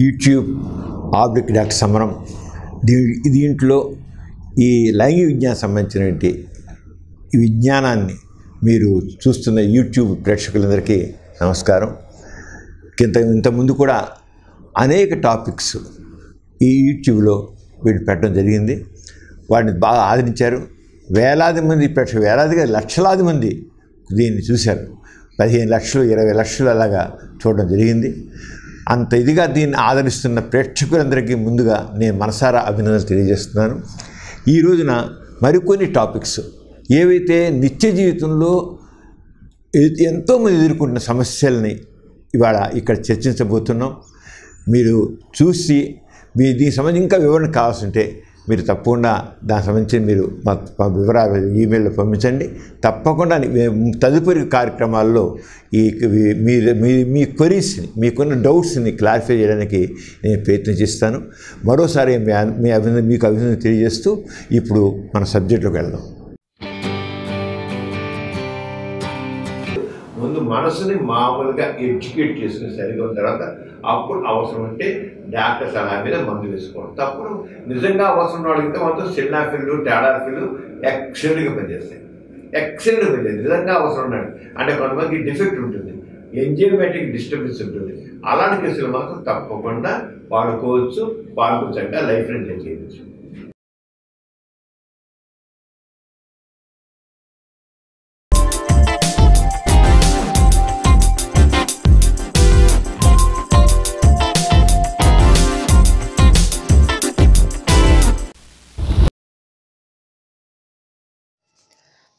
YouTube oblique doctor సమరం దీ దీంట్లో ఈ లైంగిక విజ్ఞానం సంబంధించినటువంటి విజ్ఞానాన్ని మీరు చూస్తున్న యూట్యూబ్ ప్రేక్షకులందరికీ నమస్కారం. ఇంత ఇంతకుముందు కూడా అనేక టాపిక్స్ ఈ యూట్యూబ్లో వీళ్ళు పెట్టడం జరిగింది. వాటిని బాగా ఆదరించారు. వేలాది మంది ప్రేక్షకులు వేలాదిగా లక్షలాది మంది దీన్ని చూశారు. పదిహేను లక్షలు ఇరవై లక్షలు అలాగా చూడడం జరిగింది. అంత ఇదిగా దీన్ని ఆదరిస్తున్న ప్రేక్షకులందరికీ ముందుగా నేను మనసారా అభినందనలు తెలియజేస్తున్నాను. ఈ రోజున మరికొన్ని టాపిక్స్. ఏవైతే నిత్య జీవితంలో ఎంతోమంది ఎదుర్కొంటున్న సమస్యల్ని ఇవాళ ఇక్కడ చర్చించబోతున్నాం. మీరు చూసి మీ దీనికి సంబంధించి ఇంకా వివరణ కావాల్సి ఉంటే మీరు తప్పకుండా దానికి సంబంధించి మీరు మా వివరాలు ఈమెయిల్లో పంపించండి. తప్పకుండా తదుపరి కార్యక్రమాల్లో ఈ మీరు మీ మీ క్వరీస్ని మీకున్న డౌట్స్ని క్లారిఫై చేయడానికి నేను ప్రయత్నం చేస్తాను. మరోసారి మీ మీ అభినందన మీకు అభినందన తెలియజేస్తూ ఇప్పుడు మన సబ్జెక్టులోకి వెళ్దాం. ముందు మనసుని మామూలుగా ఎడ్యుకేట్ చేసుకుని సరిగా ఉన్న తర్వాత అప్పుడు అవసరం ఉంటే డాక్టర్ సలహా మీద మందు వేసుకోవడం. తప్పుడు నిజంగా అవసరం అడిగితే మొత్తం సిల్నాఫిల్లు టాడాఫిల్లు ఎక్సలెంట్గా పనిచేస్తాయి. ఎక్సలెంట్గా పనిచేస్తాయి. నిజంగా అవసరం ఉన్నాడు అంటే కొంతమందికి డిఫెక్ట్ ఉంటుంది. ఎంజియోమెటిక్ డిస్టర్బెన్స్ ఉంటుంది. అలాంటి కేసులు మాత్రం తప్పకుండా వాడుకోవచ్చు. వాడుకోవచ్చంటే లైఫ్ ఎంజాయ్ చేయవచ్చు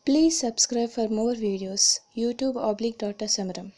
Please subscribe for more videos. YouTube oblique Dr. Samaram.